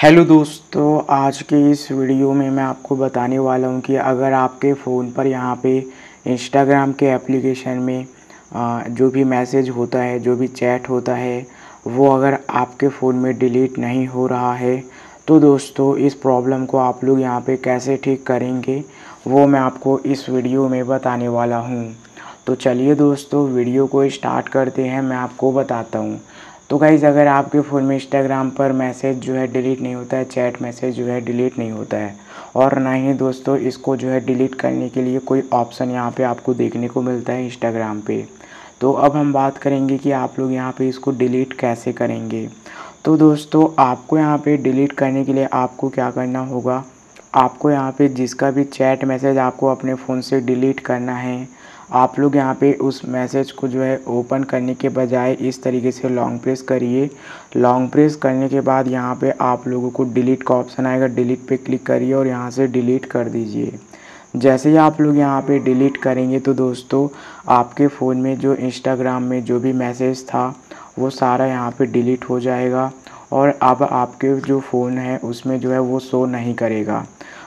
Hello दोस्तों, आज के इस वीडियो में मैं आपको बताने वाला हूँ कि अगर आपके फ़ोन पर यहाँ पे इंस्टाग्राम के एप्लीकेशन में जो भी मैसेज होता है, जो भी चैट होता है, वो अगर आपके फ़ोन में डिलीट नहीं हो रहा है तो दोस्तों, इस प्रॉब्लम को आप लोग यहाँ पे कैसे ठीक करेंगे, वो मैं आपको इस वीडियो में बताने वाला हूँ। तो चलिए दोस्तों, वीडियो को स्टार्ट करते हैं, मैं आपको बताता हूँ। तो गाइज़ अगर आपके फ़ोन में इंस्टाग्राम पर मैसेज जो है डिलीट नहीं होता है चैट मैसेज जो है डिलीट नहीं होता है, और ना ही दोस्तों, इसको जो है डिलीट करने के लिए कोई ऑप्शन यहाँ पे आपको देखने को मिलता है इंस्टाग्राम पे। तो अब हम बात करेंगे कि आप लोग यहाँ पे इसको डिलीट कैसे करेंगे। तो दोस्तों, आपको यहाँ पे डिलीट करने के लिए आपको क्या करना होगा? आपको यहाँ पे जिसका भी चैट मैसेज आपको अपने फ़ोन से डिलीट करना है आप लोग यहाँ पे उस मैसेज को जो है ओपन करने के बजाय इस तरीके से लॉन्ग प्रेस करिए। लॉन्ग प्रेस करने के बाद यहाँ पे आप लोगों को डिलीट का ऑप्शन आएगा, डिलीट पे क्लिक करिए और यहाँ से डिलीट कर दीजिए। जैसे ही आप लोग यहाँ पे डिलीट करेंगे तो दोस्तों, आपके फ़ोन में जो इंस्टाग्राम में जो भी मैसेज था, वो सारा यहाँ पे डिलीट हो जाएगा और अब आपके जो फ़ोन है, उसमें जो है वो शो नहीं करेगा।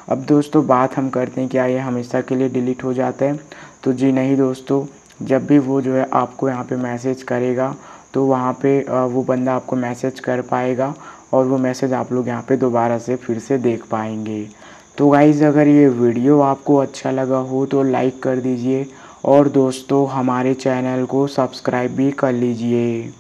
अब दोस्तों बात हम करते हैं, क्या ये हमेशा के लिए डिलीट हो जाता है? तो जी नहीं दोस्तों, जब भी वो जो है आपको यहाँ पे मैसेज करेगा तो वहाँ पे वो बंदा आपको मैसेज कर पाएगा और वो मैसेज आप लोग यहाँ पे दोबारा से फिर से देख पाएँगे। तो गाइज़ अगर ये वीडियो आपको अच्छा लगा हो तो लाइक कर दीजिए और दोस्तों, हमारे चैनल को सब्सक्राइब भी कर लीजिए।